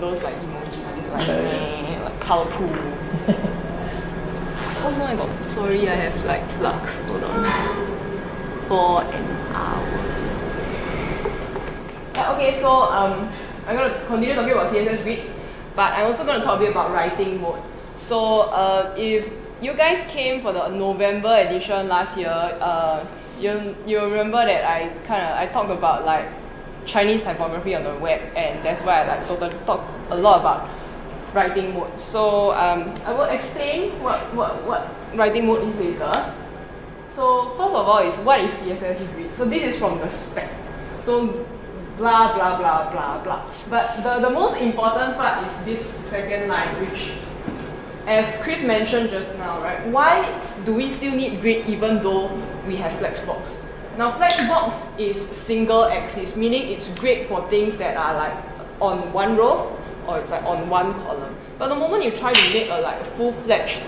those like emojis, like, meh, like colorful. oh no, I got, sorry, I have like flux. Hold on. For an hour. Okay, so um, I'm going to continue talking about CSS Grid, but I'm also going to talk a bit about writing mode. So uh, if you guys came for the November edition last year, uh, you you remember that I kind of I talked about like Chinese typography on the web, and that's why I like total, talk a lot about writing mode. So um, I will explain what, what, what writing mode is later. So first of all is what is CSS grid? So this is from the spec. So blah blah blah blah blah. But the, the most important part is this second line, which as Chris mentioned just now, right? Why do we still need grid even though we have flexbox? Now flexbox is single axis, meaning it's great for things that are like on one row or it's like on one column. But the moment you try to make a like a full-fledged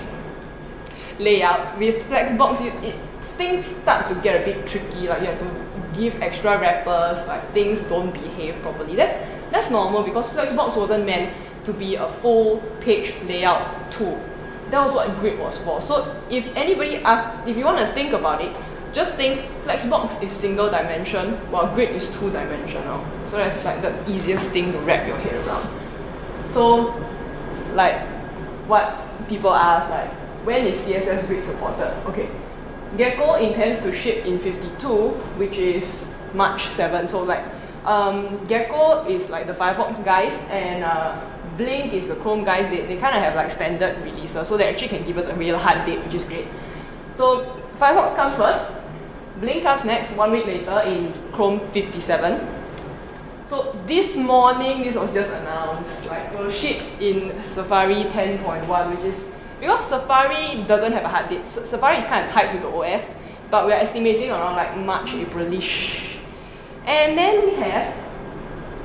layout with flexbox, it, it things start to get a bit tricky. Like you have to give extra wrappers, like things don't behave properly. That's that's normal because flexbox wasn't meant to be a full page layout tool. That was what grid was for. So if anybody asks, if you want to think about it, just think flexbox is single dimension while grid is two dimensional. So that's like the easiest thing to wrap your head around. So like what people ask like when is CSS grid supported? Okay. Gecko intends to ship in 52, which is March 7. So like um, Gecko is like the Firefox guys and uh, Blink is the Chrome guys. They, they kind of have like standard releases, so they actually can give us a real hard date, which is great. So Firefox comes first, Blink comes next, one week later in Chrome 57. So this morning, this was just announced, like oh, we'll ship in Safari 10.1, which is because Safari doesn't have a hard date. Safari is kind of tied to the OS, but we're estimating around like March, Aprilish. And then we have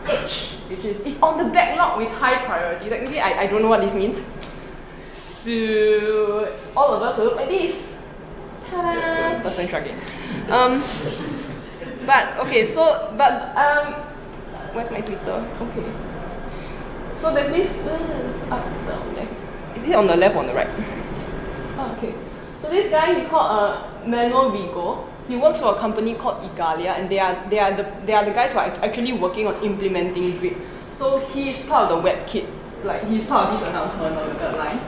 Edge, which is it's on the backlog with high priority. Technically, I, I don't know what this means. So all of us will look like this. Ta-da! Person shrugging. Um, but okay, so but um, where's my Twitter? Okay. So there's this uh, up down there. Is it on the left or on the right? Oh, okay. So this guy, he's called uh, Manuel Rego. He works for a company called Igalia, and they are they are the they are the guys who are actually working on implementing Grid. So he's part of the WebKit, like he's part of this announcement on the third line.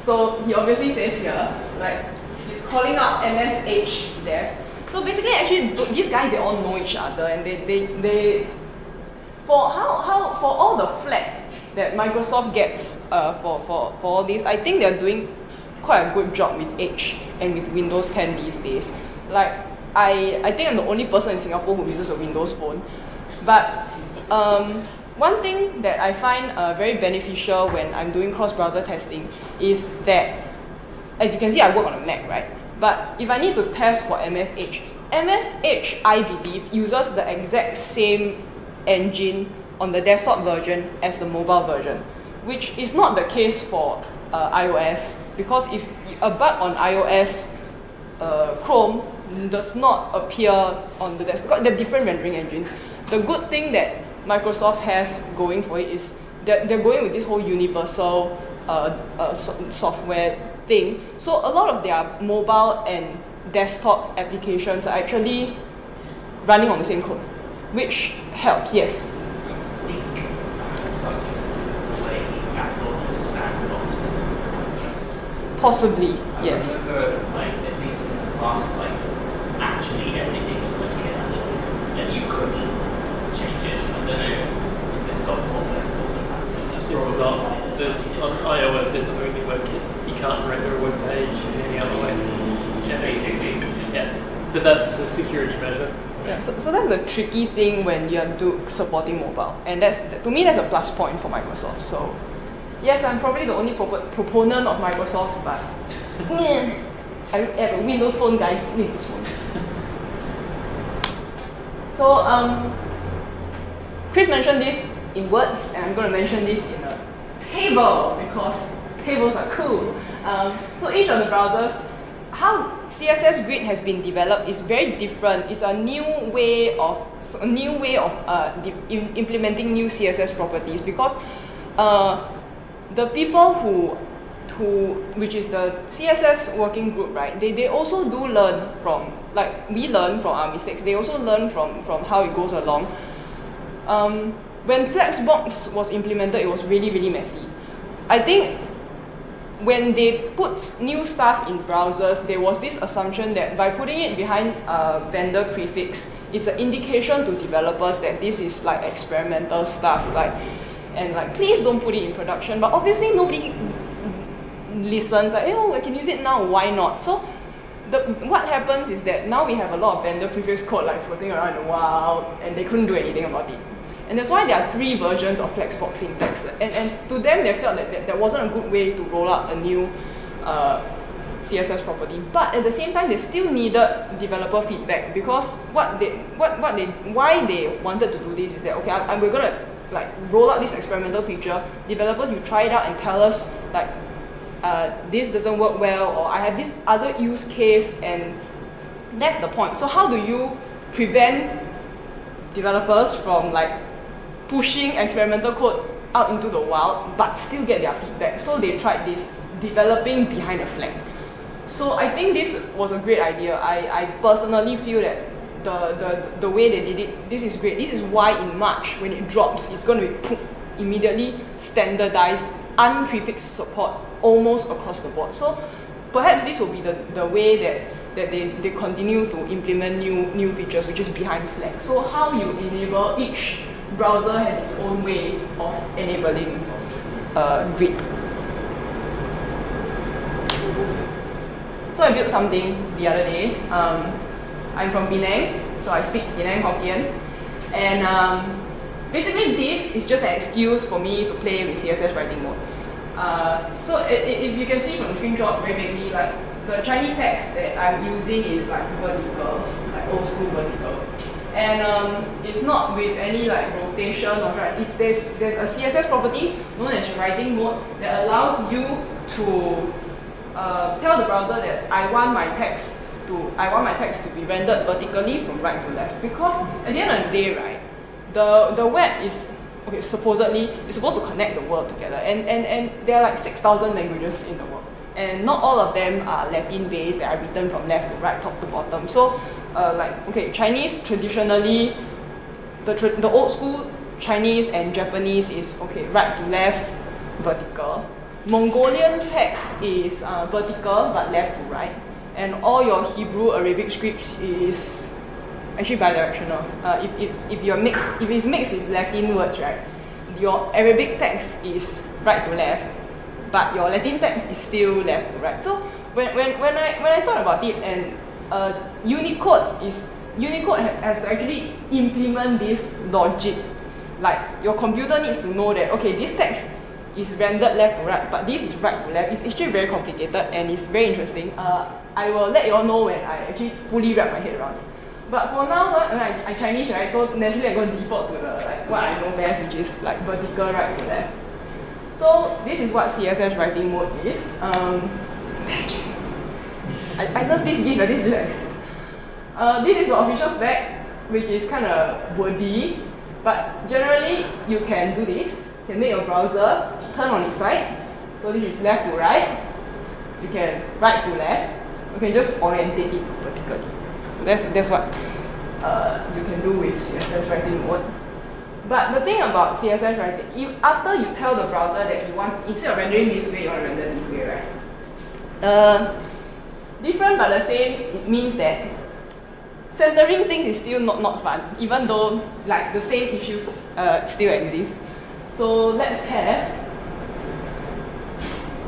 So he obviously says here, like he's calling out MS Edge there. So basically, actually, these guys they all know each other, and they they they for how how for all the flack that Microsoft gets uh, for for for all this, I think they're doing quite a good job with Edge and with Windows 10 these days. Like I, I think I'm the only person in Singapore who uses a Windows phone. But um, one thing that I find uh, very beneficial when I'm doing cross-browser testing is that, as you can see, I work on a Mac, right? But if I need to test for MS Edge, MSH, I believe, uses the exact same engine on the desktop version as the mobile version, which is not the case for uh, iOS, because if a bug on iOS uh, Chrome does not appear on the desktop. They're different rendering engines. The good thing that Microsoft has going for it is that they're going with this whole universal uh, uh, so software thing. So a lot of their mobile and desktop applications are actually running on the same code, which helps. Yes. Possibly, yes. Remember, like, at least in the past, like, actually everything was working underneath, and you couldn't change it. I don't know if it's got more flexible than that. but That's It's probably not. why it's There's, like- on iOS, there's only WebKit. You can't render a web page in any other way. Yeah, basically. Yeah, but that's a security measure. Yeah, so, so that's the tricky thing when you're do supporting mobile, and that's to me that's a plus point for Microsoft. So, yes, I'm probably the only propo- proponent of Microsoft, but yeah, I have a Windows phone, guys. Windows phone. So, um, Chris mentioned this in words, and I'm going to mention this in a table because tables are cool. Um, so each of the browsers, how CSS Grid has been developed is very different. It's a new way of a new way of uh, im- implementing new CSS properties because uh, the people who who which is the CSS working group, right? They they also do learn from like we learn from our mistakes. They also learn from from how it goes along. Um, when Flexbox was implemented, it was really really messy. I think when they put new stuff in browsers, there was this assumption that by putting it behind a vendor prefix, it's an indication to developers that this is like experimental stuff, like and like please don't put it in production. But obviously nobody listens like, oh, I can use it now, why not? So the, what happens is that now we have a lot of vendor prefix code like floating around in the wild and they couldn't do anything about it. And that's why there are three versions of Flexbox syntax. And, and to them, they felt that, that there wasn't a good way to roll out a new uh, CSS property. But at the same time, they still needed developer feedback because what they, what, what they, why they wanted to do this is that, okay, I, I, we're gonna like roll out this experimental feature. Developers, you try it out and tell us like uh, this doesn't work well or I have this other use case and that's the point. So how do you prevent developers from like pushing experimental code out into the wild but still get their feedback? So they tried this, developing behind a flag. So I think this was a great idea. I, I personally feel that the, the, the way they did it, this is great. This is why in March, when it drops, it's going to be immediately standardized unprefixed support almost across the board. So perhaps this will be the, the way that, that they, they continue to implement new, new features, which is behind flag. So how you enable each browser has its own way of enabling uh, grid. So I built something the other day. Um, I'm from Penang, so I speak Penang Hokkien. And um, basically this is just an excuse for me to play with CSS writing mode. Uh, so if you can see from the screenshot very vaguely, like the Chinese text that I'm using is like vertical, like old school vertical. And um, it's not with any like rotation or right. It's there's there's a CSS property known as writing mode that allows you to uh, tell the browser that I want my text to I want my text to be rendered vertically from right to left because at the end of the day, right, the the web is okay, supposedly it's supposed to connect the world together. And, and, and there are like 6,000 languages in the world. And not all of them are Latin based, they are written from left to right, top to bottom. So, uh, like, okay, Chinese traditionally, the, tra the old school Chinese and Japanese is, okay, right to left, vertical. Mongolian text is uh, vertical but left to right. And all your Hebrew Arabic scripts is actually bidirectional. Uh, if, if, if you're mixed, if it's mixed with Latin words, right, your Arabic text is right to left, but your Latin text is still left to right. So when, when, when I when I thought about it and uh, Unicode is Unicode has actually implement this logic. Like your computer needs to know that okay, this text is rendered left to right, but this is right to left. It's actually very complicated and it's very interesting. Uh, I will let you all know when I actually fully wrap my head around it. But for now, what, I, I'm Chinese, right? So naturally I'm going to default to the like what I know best, which is like vertical right to left. So this is what CSS writing mode is. Um, magic. I, I love this gift, this is uh, This is the official spec, which is kind of wordy, but generally you can do this. You can make your browser turn on its side. So this is left to right. You can right to left. You can just orientate it vertically. So that's, that's what uh, you can do with CSS writing mode. But the thing about CSS writing, you, after you tell the browser that you want, instead of rendering this way, you want to render this way, right? Uh, different but the same, it means that centering things is still not, not fun, even though like the same issues uh, still exist. So let's have,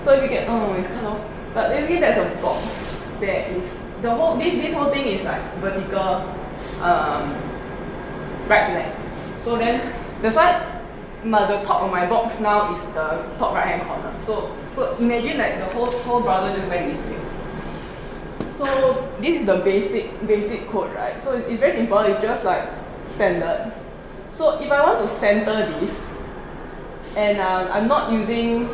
so if you get, oh, it's kind of, but basically there's a box that is the whole this this whole thing is like vertical um, right to left. So then that's why my, the top of my box now is the top right hand corner. So so imagine like the whole whole brother just went this way. So this is the basic basic code, right? So it's, it's very simple. It's just like standard. So if I want to center this, and um, I'm not using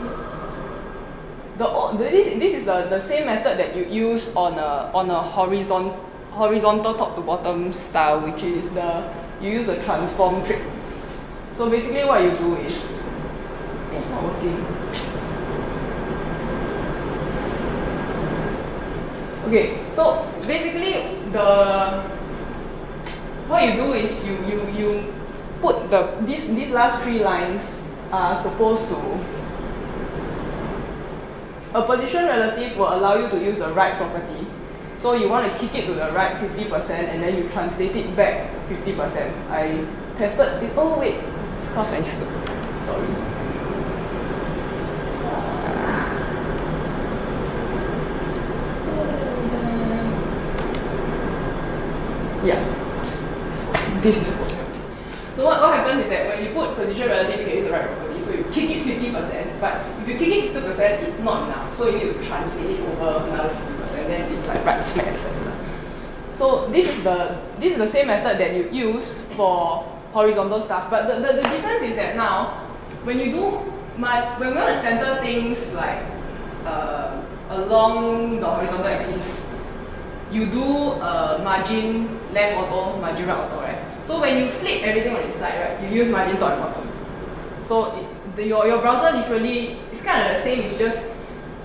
the, this, this is a, the same method that you use on a, on a horizon, horizontal top to bottom style, which is the, you use a transform trick. So basically what you do is, okay, not working. Okay, so basically the what you do is you you you put the these these last three lines are supposed to a position relative will allow you to use the right property. So you want to kick it to the right 50% and then you translate it back 50%. I tested it. Oh wait, it's because I sorry. Yeah. This is what So what, what happens is that when you put position relative, you can use the right property. So you kick it 50%, but if you kick it 50%, it's not enough. So you need to translate it over another 50%, then it's like right smack center. So this is the this is the same method that you use for horizontal stuff. But the, the, the difference is that now when you do my when we want to center things like uh, along the horizontal axis, you do uh, margin left auto, margin right auto? So when you flip everything on its side, right, you use margin top and bottom. So it, the, your, your browser literally, it's kind of the same, it's just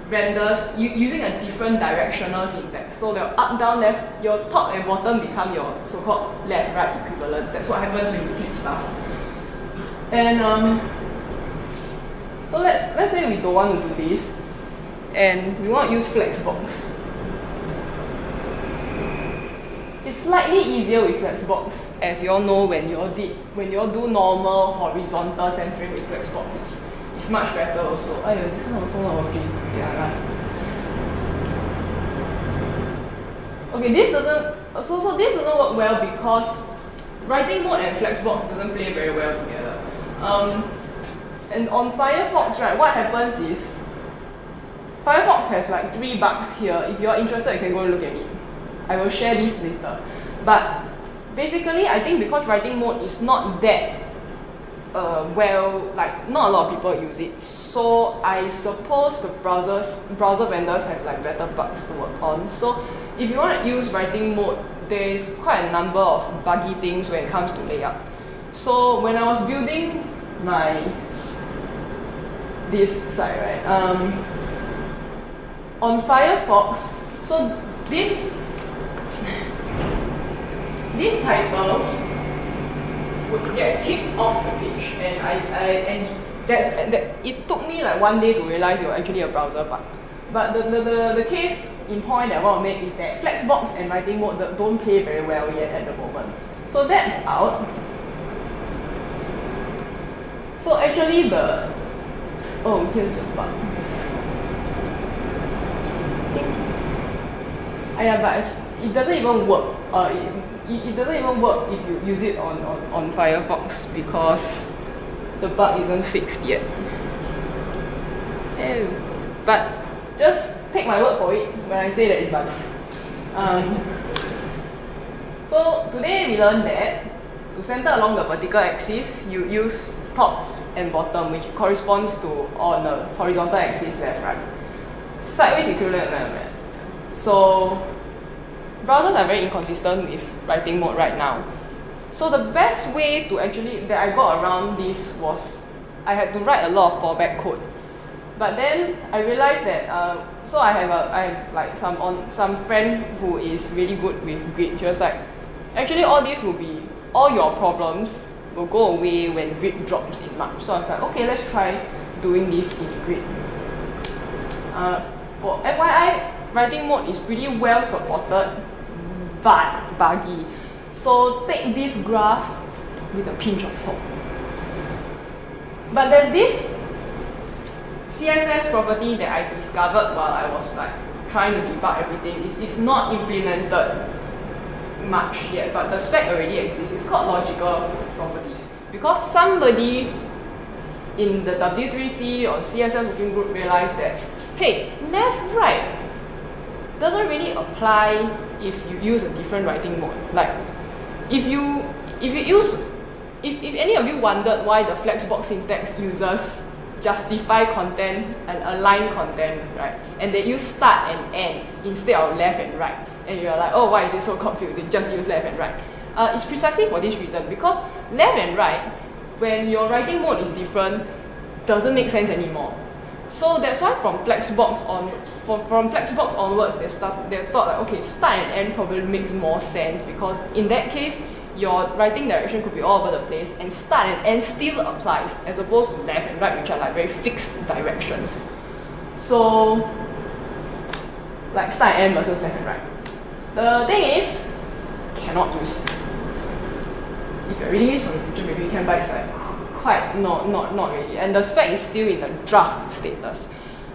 renders using a different directional syntax. So the up, down, left, your top and bottom become your so-called left, right equivalents. That's what happens when you flip stuff. And um, so let's, let's say we don't want to do this, and we want to use Flexbox. It's slightly easier with Flexbox, as you all know when you all did when you all do normal horizontal centering with Flexbox, it's, it's much better also. Ayo, this one also not working. Okay, this doesn't so so this doesn't work well because writing mode and Flexbox doesn't play very well together. Um, and on Firefox, right, what happens is Firefox has like three bugs here. If you're interested, you can go look at it. I will share this later. But basically, I think because writing mode is not that uh, well, like not a lot of people use it. So I suppose the browsers, browser vendors have like better bugs to work on. So if you want to use writing mode, there is quite a number of buggy things when it comes to layout. So when I was building my this site, right? Um, on Firefox, so this this title would get kicked off the page, and I, I and that's that it took me like one day to realize it was actually a browser bug. But the, the, the, the case in point that I want to make is that Flexbox and writing mode don't- play very well yet at the moment. So that's out. So actually the oh here's the bug. Ah, yeah, but it doesn't even work. Uh, it, it, it doesn't even work if you use it on, on, on Firefox because the bug isn't fixed yet. Eh, but just take my word for it when I say that it's buggy. Um, so today we learned that to center along the vertical axis, you use top and bottom, which corresponds to on the horizontal axis left, right. Sideways equivalent. So browsers are very inconsistent with writing mode right now. So the best way to actually that I got around this was I had to write a lot of fallback code. But then I realized that uh, so I have a I have like some on some friend who is really good with grid. She was like, actually all these will be all your problems will go away when grid drops in March. So I was like, okay, let's try doing this in grid. Uh, for FYI, writing mode is pretty well supported, but buggy. So take this graph with a pinch of salt. But there's this CSS property that I discovered while I was like trying to debug everything. It's, it's not implemented much yet, but the spec already exists. It's called logical properties. Because somebody in the W3C or CSS working group realized that, hey, left, right doesn't really apply if you use a different writing mode. Like, if you if you use if, if any of you wondered why the flexbox syntax uses justify content and align content, right? And they use start and end instead of left and right. And you're like, oh, why is it so confusing? Just use left and right. Uh, it's precisely for this reason because left and right, when your writing mode is different, doesn't make sense anymore. So that's why from Flexbox on from, from Flexbox onwards they start they thought like okay start and end probably makes more sense because in that case your writing direction could be all over the place and start and end still applies as opposed to left and right which are like very fixed directions. So like start and end versus left and right. The thing is cannot use. If you're reading this from the future maybe you can buy like quite not not not really and the spec is still in the draft status.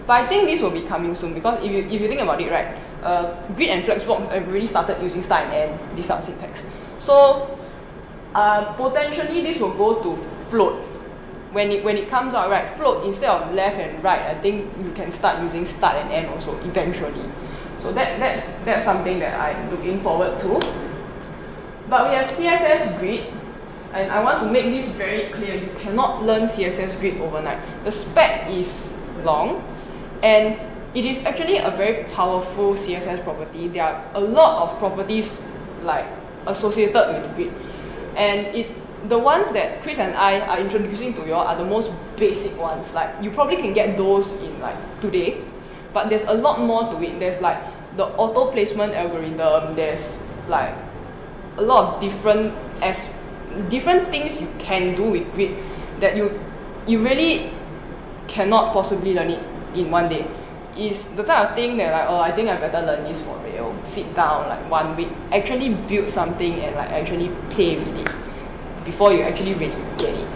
But I think this will be coming soon because if you if you think about it right, uh, Grid and Flexbox have already started using start and end this type syntax. So uh, potentially this will go to float. When it when it comes out right, float instead of left and right, I think you can start using start and end also eventually. So that that's that's something that I'm looking forward to. But we have CSS Grid, and I want to make this very clear. You cannot learn CSS Grid overnight. The spec is long, and it is actually a very powerful CSS property. There are a lot of properties like associated with Grid, and it the ones that Chris and I are introducing to you all are the most basic ones. Like you probably can get those in like today, but there's a lot more to it. There's like the auto placement algorithm. There's like a lot of different as different things you can do with grid that you you really cannot possibly learn it in one day. Is the type of thing that like oh I think I better learn this for real. Sit down like one week, actually build something and like actually play with it before you actually really get it.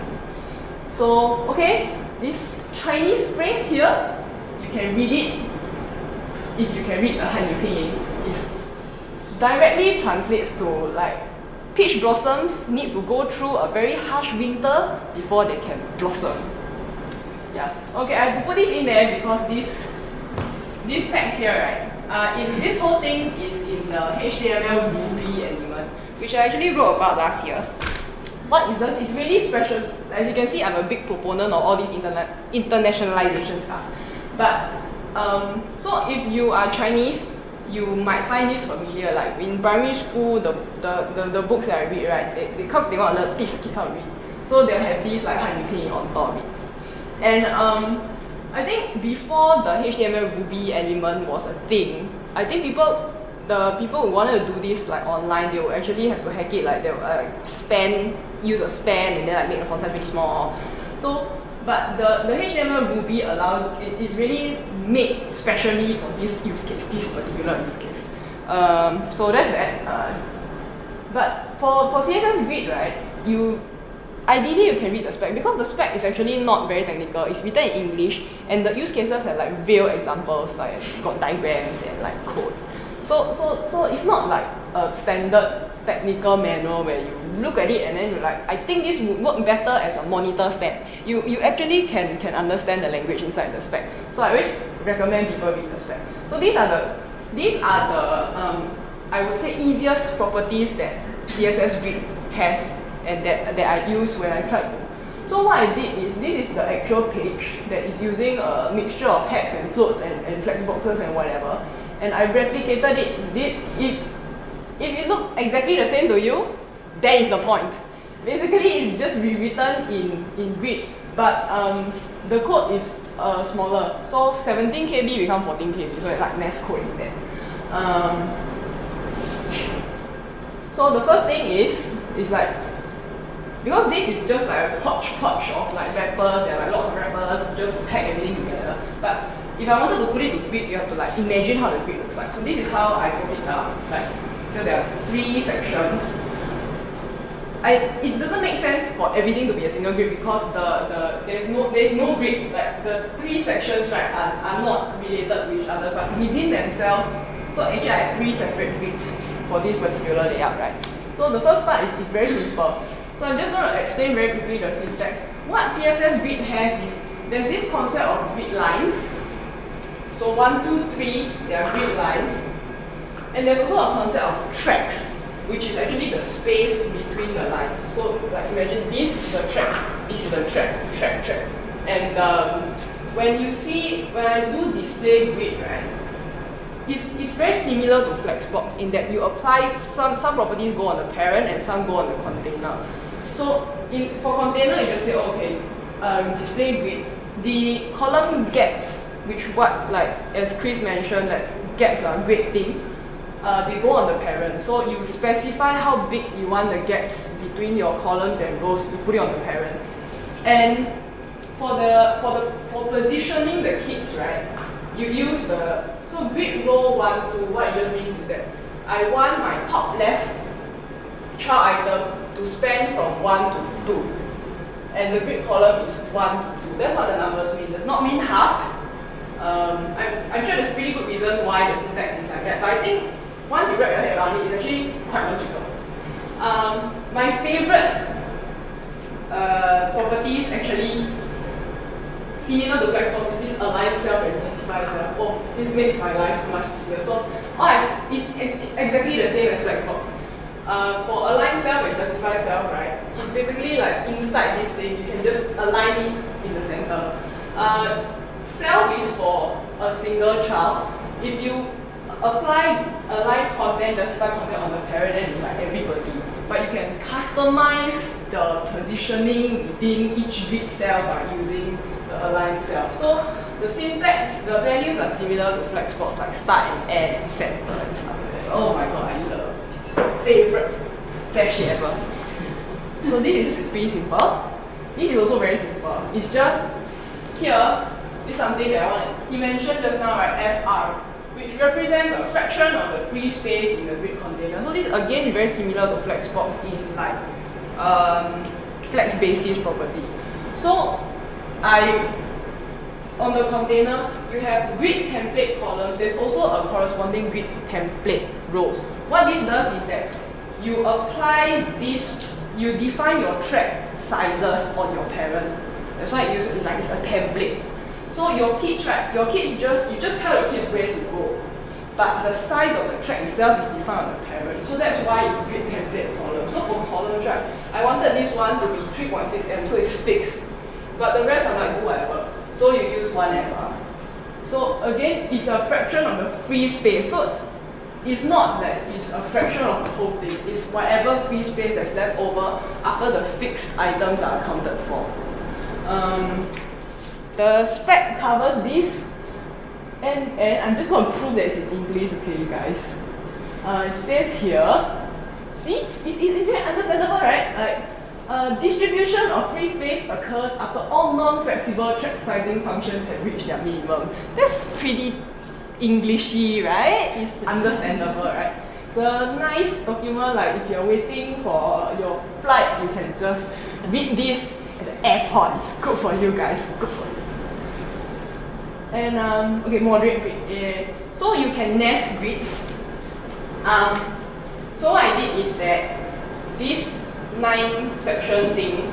So okay, this Chinese phrase here, you can read it if you can read the Hanyu Pinyin. Is directly translates to like peach blossoms need to go through a very harsh winter before they can blossom. Yeah. Okay, I have to put this in there because this this text here, right? Uh, in this whole thing is in the HTML Ruby element, which I actually wrote about last year. What it does is really special. As you can see, I'm a big proponent of all this internet internationalization stuff. But um, so if you are Chinese, you might find this familiar. Like in primary school, the the, the, the books that I read, right? They, because they want to learn, teach kids how to read, so they'll have these like Hanyu Pinyin on top of it. And um, I think before the HTML Ruby element was a thing, I think people, the people who wanted to do this like online, they will actually have to hack it. Like they'll uh, span, use a span, and then like make the font size really small. But the, the HTML Ruby allows it is really made specially for this use case, this particular use case. Um, so that's that. Uh, but for for CSS Grid, right, you ideally you can read the spec because the spec is actually not very technical. It's written in English and the use cases have like real examples like got diagrams and like code. So so so it's not like a standard technical manual where you look at it and then you're like, I think this would work better as a monitor stand. You you actually can can understand the language inside the spec. So I always recommend people read the spec. So these are the these are the um, I would say easiest properties that CSS Grid has and that, that I use when I tried to. So what I did is, this is the actual page that is using a mixture of hex and floats and, and flex boxes and whatever. And I replicated it, did it, if it looked exactly the same to you, that is the point. Basically, it's just rewritten in, in grid, but um, the code is uh, smaller. So 17 KB become 14 KB, so it's like NES code in there. Um, so the first thing is, is like because this is just like a hodgepodge of like wrappers and like lots of wrappers just pack everything together. But if I wanted to put it in grid, you have to like imagine how the grid looks like. So this is how I broke it down. Like so there are three sections. I, it doesn't make sense for everything to be a single grid because the, the there's no there's no grid like the three sections right are, are not related to each other but within themselves so actually I have three separate grids for this particular layout right so the first part is, is very simple so I'm just going to explain very quickly the syntax. What CSS grid has is, there's this concept of grid lines. So one, two, three, there are grid lines. And there's also a concept of tracks, which is actually the space between the lines. So like imagine this is a track, this is a track, track, track. And um, when you see, when I do display grid, right, it's, it's very similar to Flexbox in that you apply some, some properties go on the parent and some go on the container. So in, for container, you just say, okay, um, display grid, the column gaps, which what like as Chris mentioned, that gaps are a great thing. Uh, they go on the parent. So you specify how big you want the gaps between your columns and rows. You put it on the parent. And for the for the for positioning the kids, right? You use the so grid row one to what it just means is that I want my top left child item to span from one to two, and the grid column is one to two. That's what the numbers mean. Does not mean half. Um, I'm, I'm sure there's pretty good reason why the syntax is like that, but I think once you wrap your head around it, it's actually quite logical. Um, my favorite uh, properties actually similar to flexbox is this align self and justify self. Oh, this makes my life so much easier. So I, it's exactly the same as flexbox. Uh, for align self and justify self, right, it's basically like inside this thing, you can just align it in the center. Uh, self is for a single child. If you apply align content, justify content on the parent, then it's like everybody. But you can customize the positioning within each grid cell by using the align self. So the syntax, the values are similar to flexbox, like start and end center and stuff like that. Oh my god, I love. This is my favorite flashy ever. So this is pretty simple. This is also very simple. It's just here, this is something that I want. He mentioned just now, right, FR, which represents a fraction of the free space in the grid container. So this again is very similar to Flexbox in like um, flex basis property. So I on the container you have grid template columns. There's also a corresponding grid template rows. What this does is that you apply this, you define your track sizes on your parent. That's why it's like it's a template. So your kids, right? Your kids just you just tell your kids where to go, but the size of the track itself is defined on the parent. So that's why it's grid template column. So for columns, right? I wanted this one to be 3.6 m, so it's fixed. But the rest are like whatever. So you use one FR. So again, it's a fraction of the free space. So it's not that it's a fraction of the whole thing. It's whatever free space that's left over after the fixed items are accounted for. Um, the spec covers this, and, and I'm just going to prove that it's in English, okay, you guys. Uh, it says here, see, it's, it's very understandable, right? Like, uh, distribution of free space occurs after all non-flexible track sizing functions have reached their minimum. That's pretty Englishy, right? It's understandable, right? It's a nice document, like if you're waiting for your flight, you can just read this at the airport. It's good for you guys, good for. And um, okay, moderate grid. Yeah. So you can nest grids. Um, so what I did is that this nine section thing,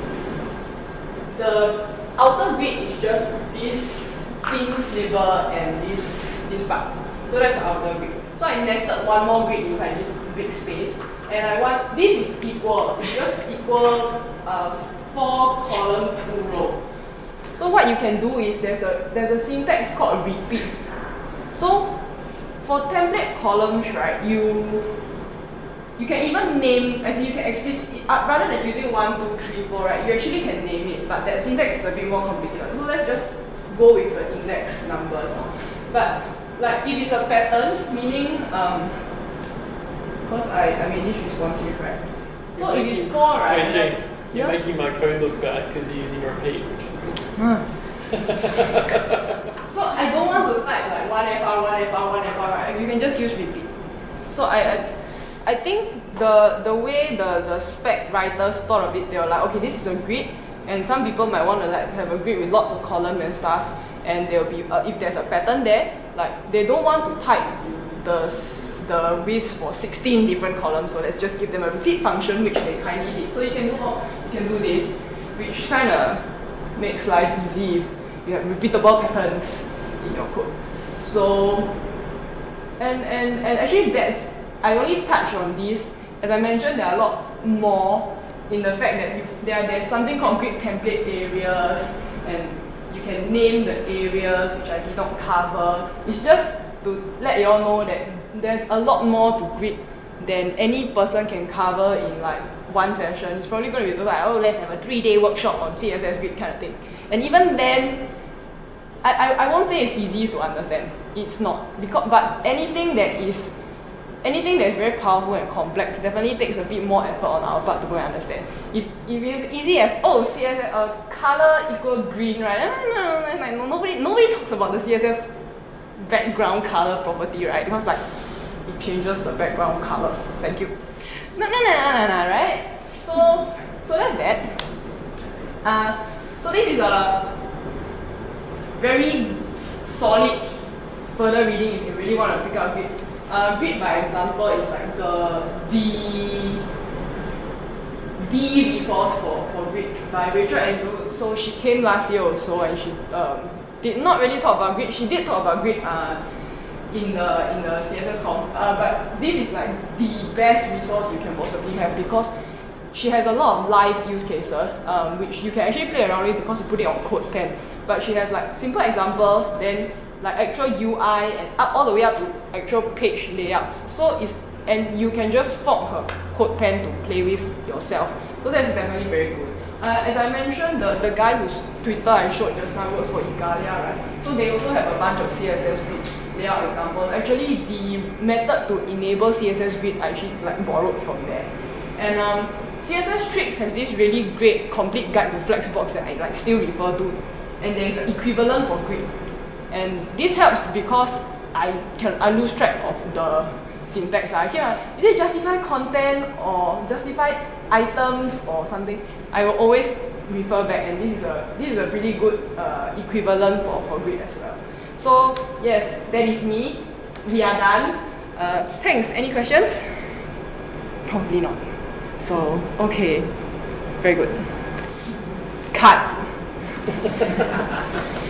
the outer grid is just this thin sliver and this this part. So that's the outer grid. So I nested one more grid inside this big space. And I want, this is equal, just equal uh, four column, two row. So what you can do is there's a there's a syntax called repeat. So for template columns, right, you you can even name, as you can explicitly, uh, rather than using one, two, three, four, right, you actually can name it, but that syntax is a bit more complicated. So let's just go with the index numbers. But like if it's a pattern, meaning, um, because I, I made this responsive, right? So if it's four, right? Hey, Jane, like- you're yeah? making my code look bad because you're using repeat. So I don't want to type like one FR, one FR, one FR, right? You can just use repeat. So I, I, I think the the way the, the spec writers thought of it, they were like, okay, this is a grid, and some people might want to like have a grid with lots of columns and stuff, and there'll be uh, if there's a pattern there, like they don't want to type the the widths for 16 different columns, so let's just give them a repeat function, which they kindly did. So you can do you can do this, which kind of makes life easy if you have repeatable patterns in your code. So, and, and, and actually that's, I only touch on this, as I mentioned there are a lot more in the fact that you, there, there's something called grid template areas and you can name the areas which I did not cover. It's just to let you all know that there's a lot more to grid than any person can cover in like one session. It's probably going to be like, oh, let's have a three-day workshop on CSS grid kind of thing. And even then, I, I, I won't say it's easy to understand. It's not. Because but anything that is anything that is very powerful and complex definitely takes a bit more effort on our part to go and understand. If, if it's easy as oh CSS uh, color equal green right? No, no, no, nobody nobody talks about the CSS background color property right? Because like it changes the background color. Thank you. No, no, no, no, no, right? So so that's that. Uh, so this is a very solid further reading if you really want to pick up grid. Uh, grid by example is like the the the resource for, for grid by Rachel Andrew. So she came last year also and she um, did not really talk about grid. She did talk about grid uh, in the in the CSS conf, uh, but this is like the best resource you can possibly have because she has a lot of live use cases um, which you can actually play around with because you put it on CodePen. But she has like simple examples, then like actual UI and up all the way up to actual page layouts. So it's and you can just fork her CodePen to play with yourself. So that's definitely very good. Uh, as I mentioned, the, the guy whose Twitter I showed just now works for Igalia, right? So they also have a bunch of CSS grid layout examples. Actually, the method to enable CSS grid I actually like borrowed from there. And um, CSS Tricks has this really great complete guide to Flexbox that I like still refer to. And there's an equivalent for grid. And this helps because I can I lose track of the syntax. I can is it justify content or justify items or something? I will always refer back and this is a this is a pretty good uh, equivalent for, for grid as well. So yes, that is me. We are done. Uh, thanks. Any questions? Probably not. So okay, very good. Cut.